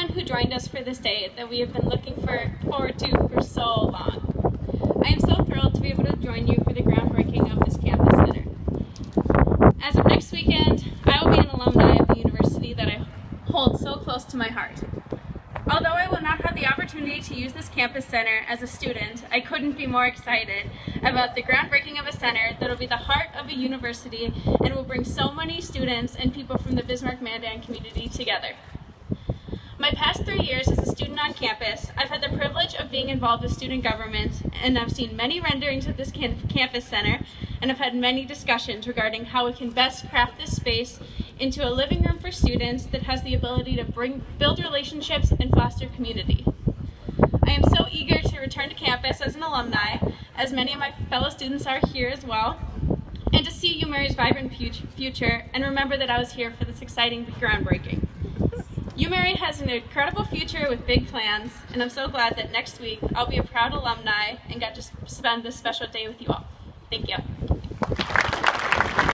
everyone who joined us for this day that we have been looking for, forward to for so long. I am so thrilled to be able to join you for the groundbreaking of this campus center. As of next weekend, I will be an alumni of the university that I hold so close to my heart. Although I will not have the opportunity to use this campus center as a student, I couldn't be more excited about the groundbreaking of a center that will be the heart of a university and will bring so many students and people from the Bismarck-Mandan community together. My past three years as a student on campus, I've had the privilege of being involved with student government, and I've seen many renderings of this campus center, and I've had many discussions regarding how we can best craft this space into a living room for students that has the ability to bring, build relationships and foster community. I am so eager to return to campus as an alumni, as many of my fellow students are here as well, and to see UMary's vibrant future and remember that I was here for this exciting groundbreaking. UMary has an incredible future with big plans, and I'm so glad that next week I'll be a proud alumni and get to spend this special day with you all. Thank you.